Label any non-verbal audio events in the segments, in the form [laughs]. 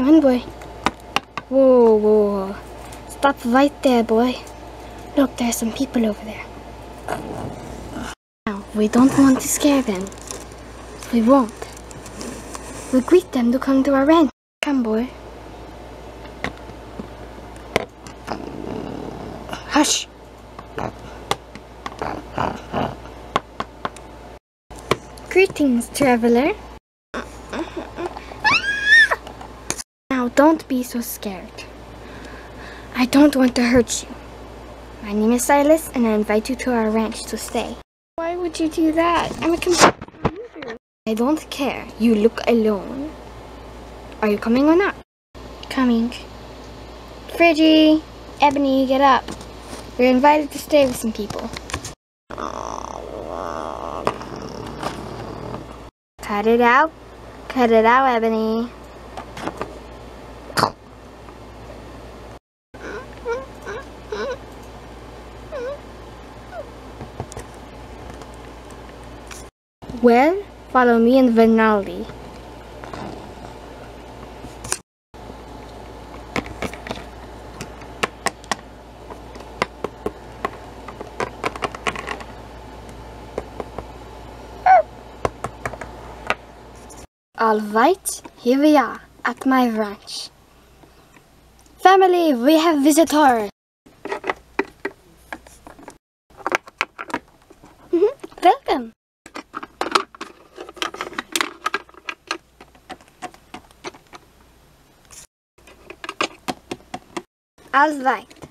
Come on, boy. Whoa, whoa. Stop right there, boy. Look, there's some people over there. Now, we don't want to scare them. We won't. We'll greet them to come to our ranch. Come, boy. Hush. Greetings, traveler. Now, don't be so scared. I don't want to hurt you. My name is Silus, and I invite you to our ranch to stay. Why would you do that? I'm a complete. I don't care. You look alone. Are you coming or not? Coming. Friggy, Ebony, get up. We're invited to stay with some people. Cut it out. Cut it out, Ebony. Well, follow me and Vinaldi. Alright, here we are at my ranch. Family, we have visitors. Mhm, Welcome. Alright,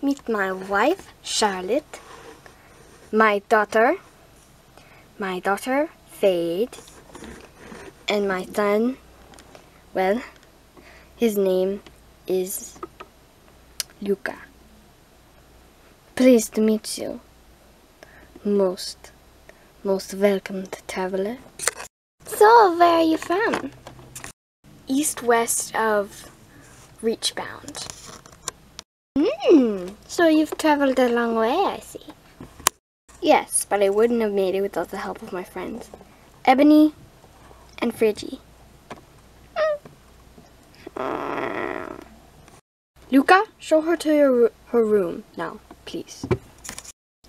meet my wife, Charlotte, my daughter, my daughter, Fade, and my son, well, his name is Luka. Pleased to meet you. Most, most welcome, traveler. So, where are you from? East west of Reachbound. Hmm, so you've traveled a long way, I see. Yes, but I wouldn't have made it without the help of my friends. Ebony, and Fridgie. Luka, show her to your, her room now, please.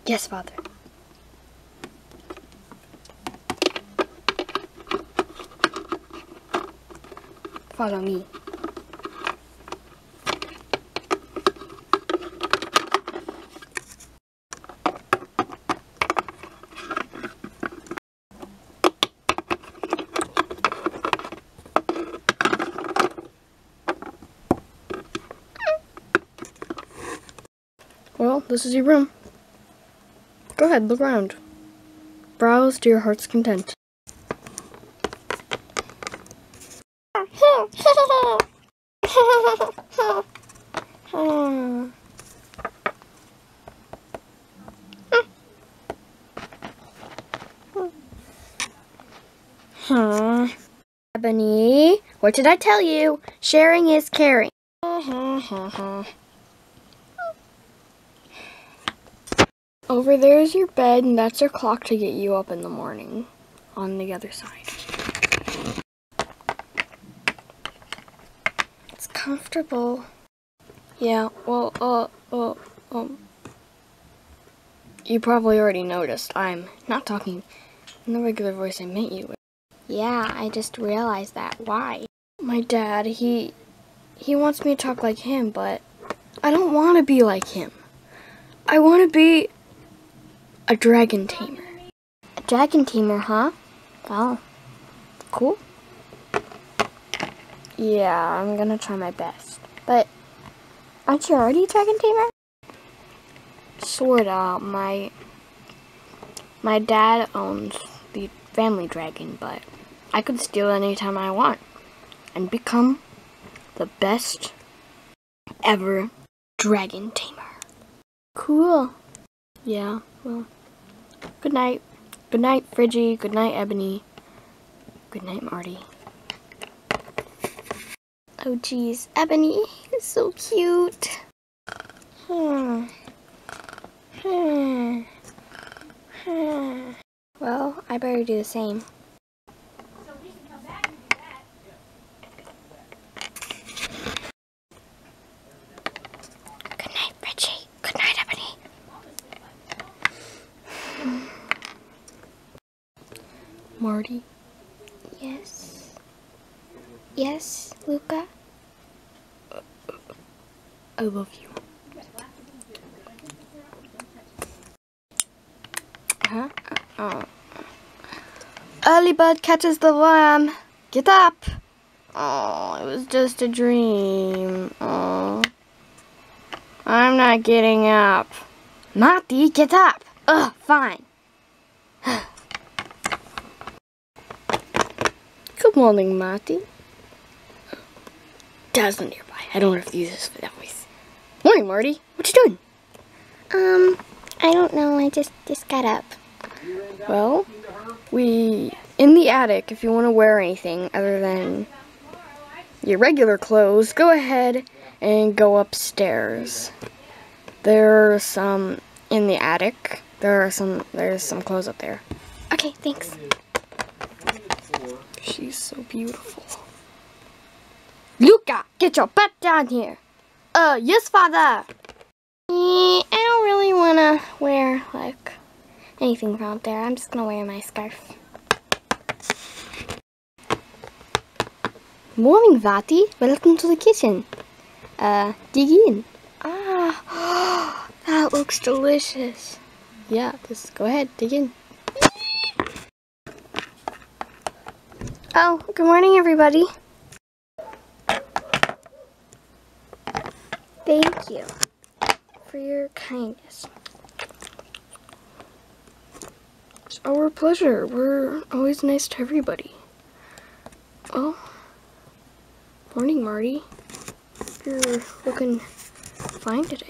Yes, father. Follow me. This is your room. Go ahead, look around. Browse to your heart's content. Huh. Ebony, what did I tell you? Sharing is caring. [laughs] Over there is your bed, and that's your clock to get you up in the morning on the other side. It's comfortable. Yeah, well, uh, uh, um, you probably already noticed I'm not talking in the regular voice I meant you with. Yeah, I just realized that. Why? My dad, he, he wants me to talk like him, but I don't want to be like him. I want to be a dragon tamer. A dragon tamer, huh? Wow. Cool. Yeah, I'm gonna try my best. But, aren't you already a dragon tamer? Sorta. My, my dad owns the family dragon, but I could steal anytime I want. And become the best ever dragon tamer. Cool. Yeah, well, good night. Good night, Friggy. Good night, Ebony. Good night, Marty. Oh, geez. Ebony is so cute. Hmm. Hmm. Hmm. Well, I better do the same. Marty? Yes. Yes, Luka? I love you. Huh? Oh. Early bird catches the worm. Get up. Oh, it was just a dream. Oh. I'm not getting up. Marty, get up. Ugh, fine. Good morning, Marty. Dad's not nearby. I don't have to use this for that voice. Morning, Marty. What you doing? Um, I don't know. I just just got up. Well, we in the attic. If you want to wear anything other than your regular clothes, go ahead and go upstairs. There's some in the attic. There are some. There's some clothes up there. Okay, thanks. She's so beautiful. Luka, get your butt down here. Uh, yes, father. Eh, I don't really want to wear, like, anything out there. I'm just going to wear my scarf. Morning, Vati. Welcome to the kitchen. Uh, dig in. Ah, [gasps] that looks delicious. Yeah, just go ahead, dig in. Oh, good morning, everybody. Thank you for your kindness. It's our pleasure. We're always nice to everybody. Oh, morning, Marty. You're looking fine today.